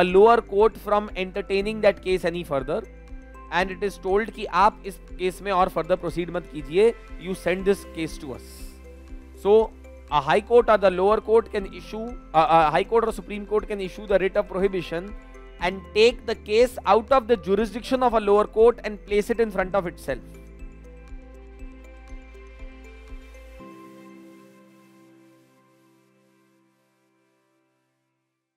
a lower court from entertaining that case any further and it is told कि आप इस case में और further proceed मत कीजिए you send this case to us so a high court or the lower court can issue uh, a high court or supreme court can issue the writ of prohibition and take the case out of the jurisdiction of a lower court and place it in front of itself